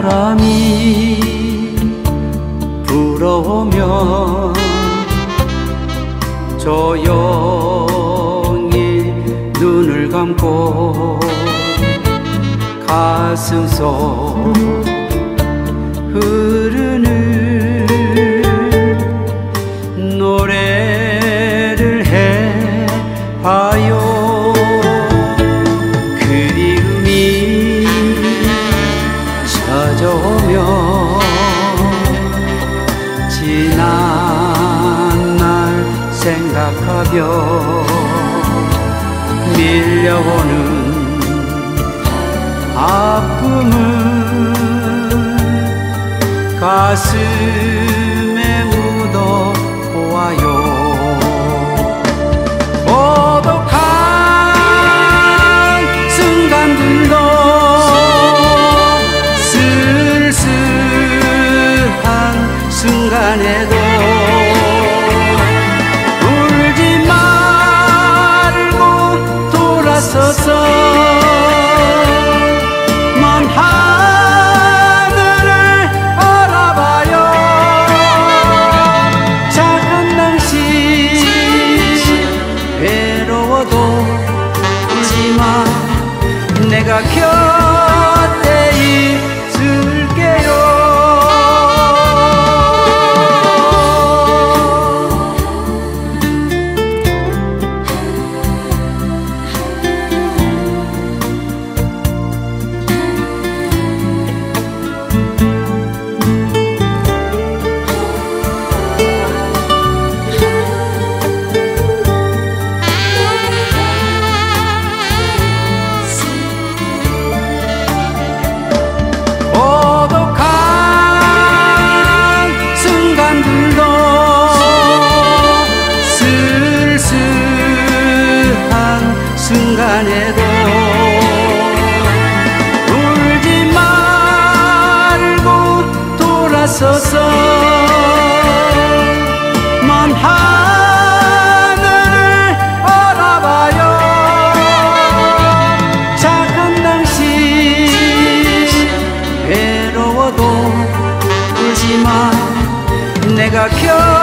바람이 불어오면 조용히 눈을 감고 가슴 속 생각하며 밀려오는 아픔은 가슴에 묻어 보아요. 고독한 순간들도 쓸쓸한 순간에도 돌아서서. 먼 하늘을 알아봐요. 작은 당신 외로워도 울지마 내가 곁 쓸쓸한 순간에도 울지 말고 돌아서서 먼 하늘을 알아봐요. 작은 당신 외로워도 울지 마 내가 곁